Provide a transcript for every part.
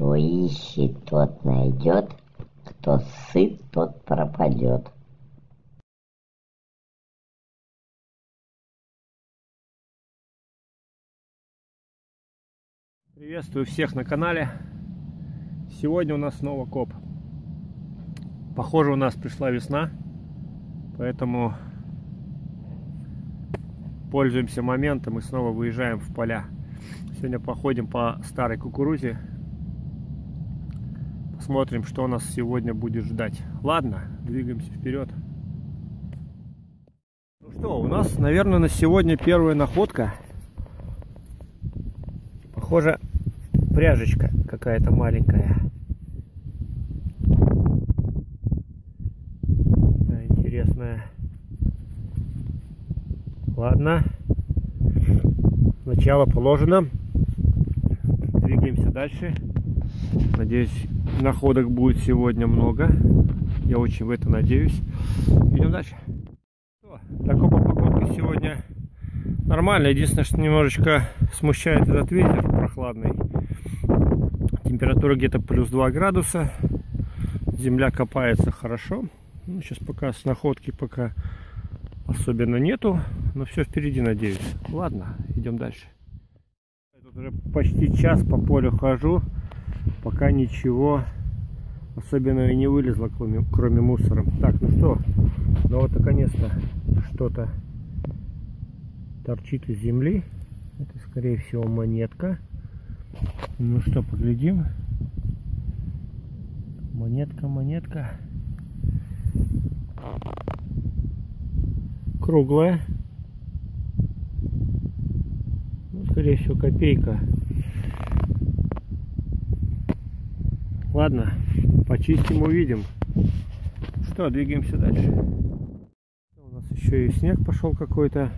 Кто ищет, тот найдет, кто сыт, тот пропадет. Приветствую всех на канале. Сегодня у нас снова коп. Похоже, у нас пришла весна, поэтому пользуемся моментом и снова выезжаем в поля. Сегодня походим по старой кукурузе. Посмотрим, что нас сегодня будет ждать. Ладно, двигаемся вперед. Ну что, у нас, наверное, на сегодня первая находка. Похоже, пряжечка какая-то маленькая. Да, интересная. Ладно. Начало положено двигаемся дальше. Надеюсь, находок будет сегодня много. Я очень в это надеюсь. Идем дальше. Такой по погодке сегодня нормально. Единственное, что немножечко смущает этот ветер прохладный. Температура где-то плюс 2 градуса. Земля копается хорошо. Ну, сейчас пока с находки пока особенно нету. Но все впереди, надеюсь. Ладно, идем дальше уже почти час по полю хожу, пока ничего особенного и не вылезло, кроме, кроме мусора. Так, ну что, ну вот наконец-то что-то торчит из земли. Это, скорее всего, монетка. Ну что, поглядим. Монетка, монетка. Круглая. скорее всего копейка ладно почистим увидим. Что двигаемся дальше? У нас еще и снег пошел какой-то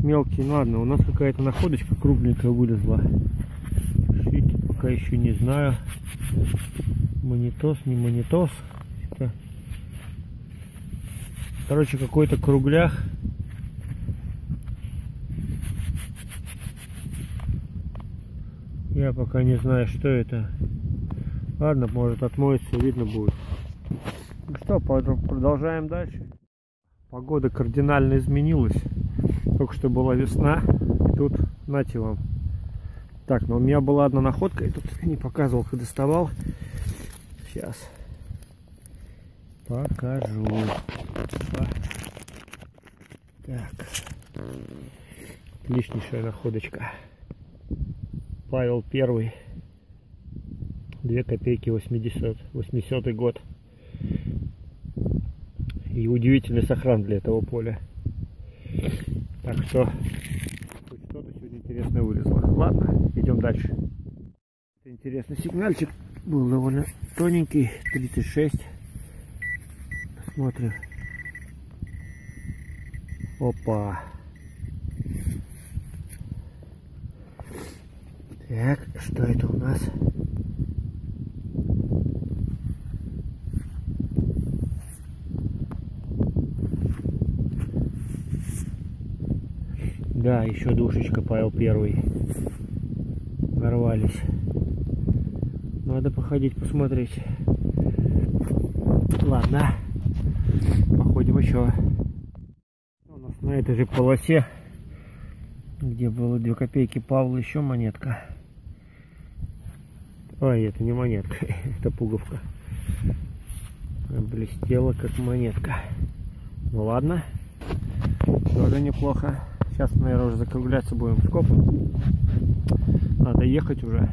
мелкий. Ну ладно у нас какая-то находочка кругленькая вылезла. Шить пока еще не знаю. Монитос не монитос. Это короче какой-то круглях Я пока не знаю, что это. Ладно, может отмоется, видно будет. Ну что, продолжаем дальше. Погода кардинально изменилась. Только что была весна, и тут, нате вам. Так, но у меня была одна находка, и тут не показывал, когда доставал. Сейчас покажу. Так. Отличнейшая находочка. Павел Первый. Две копейки 80, 80 год. И удивительный сохран для этого поля. Так что что-то сегодня интересное вылезло. Ладно, идем дальше. Интересный сигнальчик был довольно тоненький, 36. Смотрим. Опа. Так, что это у нас? Да, еще душечка Павел Первый. Ворвались. Надо походить, посмотреть. Ладно. Походим еще. У нас на этой же полосе, где было 2 копейки Павла, еще монетка. Ой, это не монетка, это пуговка. Блестела как монетка. Ну ладно, тоже неплохо. Сейчас, наверное, уже закругляться будем в скоп. Надо ехать уже.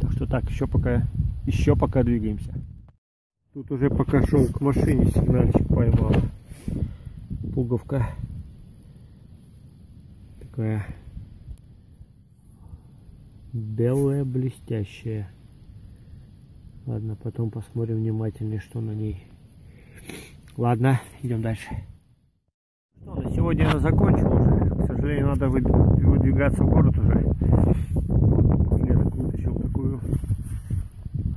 Так что так, еще пока, еще пока двигаемся. Тут уже пока шел к машине, сигнальчик поймал. Пуговка. Такая белая блестящая ладно потом посмотрим внимательнее что на ней ладно идем дальше сегодня я закончил уже к сожалению надо выдвигаться в город уже напоследок вытащил такую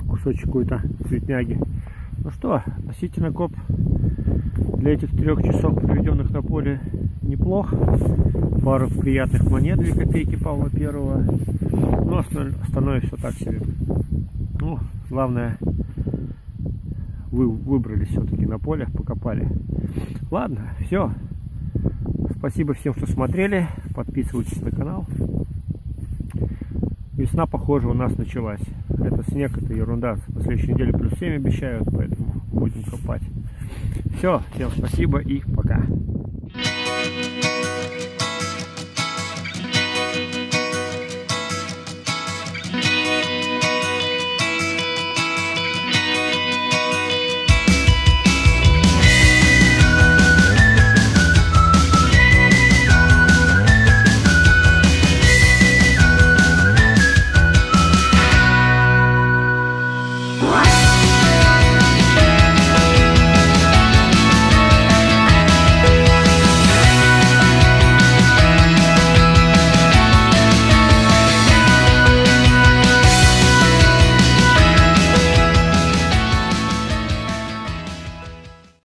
кусочек какой-то цветняги ну что относительно коп для этих трех часов проведенных на поле неплох пару приятных монет, 2 копейки Павла Первого. Ну, остальное все так себе. Ну, главное, вы выбрали все-таки на полях, покопали. Ладно, все. Спасибо всем, что смотрели. Подписывайтесь на канал. Весна, похоже, у нас началась. Это снег, это ерунда. На следующей неделе плюс 7 обещают, поэтому будем копать. Все, всем спасибо и